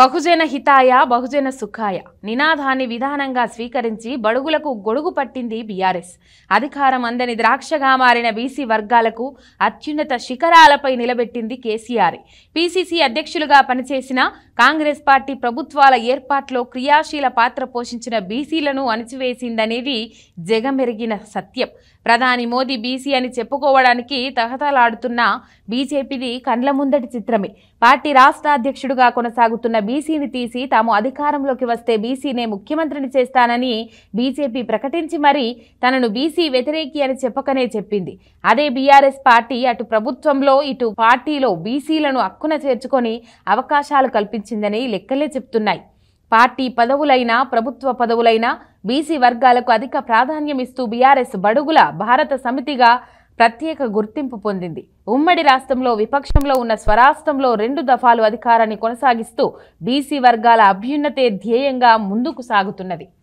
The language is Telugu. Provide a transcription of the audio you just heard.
బహుజన హితాయ బహుజన సుఖాయ. నినాదాన్ని విధానంగా స్వీకరించి బడుగులకు గొడుగు పట్టింది బీఆర్ఎస్. అధికారం అందని ద్రాక్షగా మారిన బీసీ వర్గాలకు అత్యున్నత శిఖరాలపై నిలబెట్టింది కేసీఆర్. పీసీసీ అధ్యక్షులుగా పనిచేసిన కాంగ్రెస్ పార్టీ ప్రభుత్వాల ఏర్పాట్లో క్రియాశీల పాత్ర పోషించిన బీసీలను అణిచివేసిందనేది జగమెరిగిన సత్యం. ప్రధాని మోదీ బీసీ అని చెప్పుకోవడానికి తహతలాడుతున్న బీజేపీది కండ్ల ముందటి చిత్రమే. పార్టీ రాష్ట్ర అధ్యక్షుడుగా కొనసాగుతున్న బీసీని తీసి తాము అధికారంలోకి వస్తే బీసీనే ముఖ్యమంత్రిని చేస్తానని బీజేపీ ప్రకటించి మరీ తనను బీసీ వ్యతిరేకి అని చెప్పకనే చెప్పింది. అదే బీఆర్ఎస్ పార్టీ అటు ప్రభుత్వంలో ఇటు పార్టీలో బీసీలను అక్కున చేర్చుకొని అవకాశాలు కల్పించిందని లెక్కలే చెప్తున్నాయి. పార్టీ పదవులైనా ప్రభుత్వ పదవులైనా బీసీ వర్గాలకు అధిక ప్రాధాన్యం ఇస్తూ బీఆర్ఎస్ బడుగుల భారత సమితిగా ప్రత్యేక గుర్తింపు పొందింది. ఉమ్మడి రాష్ట్రంలో విపక్షంలో ఉన్న స్వరాష్ట్రంలో రెండు దఫాలు అధికారాన్ని కొనసాగిస్తూ బీసీ వర్గాల అభ్యున్నతే ధ్యేయంగా ముందుకు సాగుతున్నది.